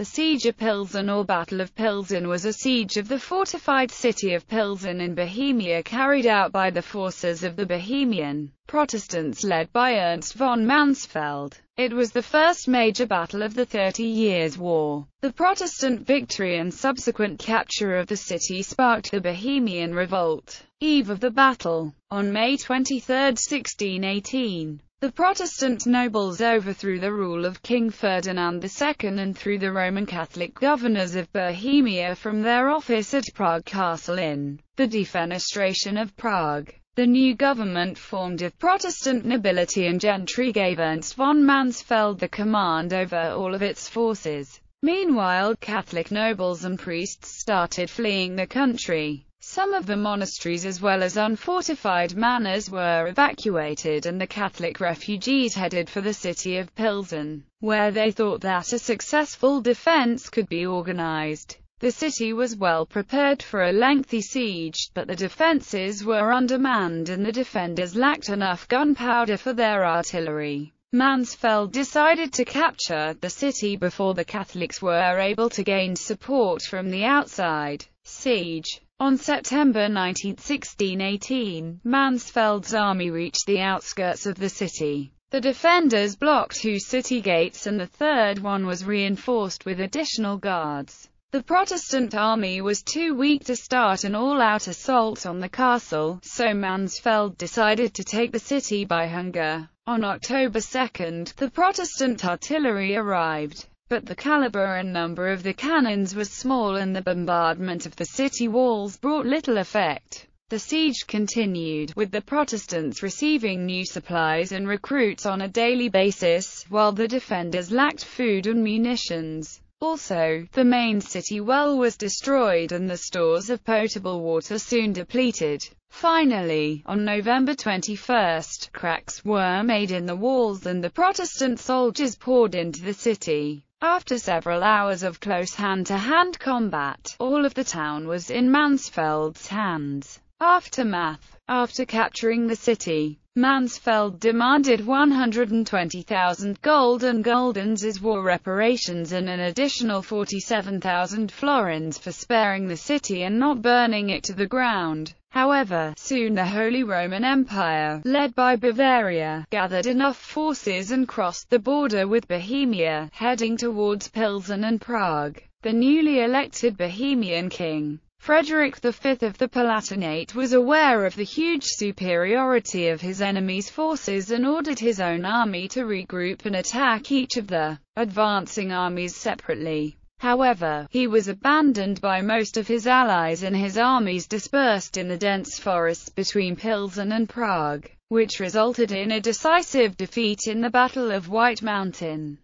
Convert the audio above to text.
The Siege of Pilsen or Battle of Pilsen was a siege of the fortified city of Pilsen in Bohemia carried out by the forces of the Bohemian Protestants led by Ernst von Mansfeld. It was the first major battle of the Thirty Years' War. The Protestant victory and subsequent capture of the city sparked the Bohemian Revolt. Eve of the battle. On May 23, 1618, the Protestant nobles overthrew the rule of King Ferdinand II and threw the Roman Catholic governors of Bohemia from their office at Prague Castle in the defenestration of Prague. The new government formed of Protestant nobility and gentry gave Ernst von Mansfeld the command over all of its forces. Meanwhile, Catholic nobles and priests started fleeing the country. Some of the monasteries as well as unfortified manors were evacuated and the Catholic refugees headed for the city of Pilsen, where they thought that a successful defense could be organized. The city was well prepared for a lengthy siege, but the defenses were undermanned and the defenders lacked enough gunpowder for their artillery. Mansfeld decided to capture the city before the Catholics were able to gain support from the outside. Siege on September 19, 1618, Mansfeld's army reached the outskirts of the city. The defenders blocked two city gates and the third one was reinforced with additional guards. The Protestant army was too weak to start an all-out assault on the castle, so Mansfeld decided to take the city by hunger. On October 2, the Protestant artillery arrived but the caliber and number of the cannons was small and the bombardment of the city walls brought little effect. The siege continued, with the Protestants receiving new supplies and recruits on a daily basis, while the defenders lacked food and munitions. Also, the main city well was destroyed and the stores of potable water soon depleted. Finally, on November 21, cracks were made in the walls and the Protestant soldiers poured into the city. After several hours of close hand-to-hand -hand combat, all of the town was in Mansfeld's hands. Aftermath After capturing the city, Mansfeld demanded 120,000 gold and guldens as war reparations and an additional 47,000 florins for sparing the city and not burning it to the ground. However, soon the Holy Roman Empire, led by Bavaria, gathered enough forces and crossed the border with Bohemia, heading towards Pilsen and Prague. The newly elected Bohemian king, Frederick V of the Palatinate was aware of the huge superiority of his enemy's forces and ordered his own army to regroup and attack each of the advancing armies separately. However, he was abandoned by most of his allies and his armies dispersed in the dense forests between Pilsen and Prague, which resulted in a decisive defeat in the Battle of White Mountain.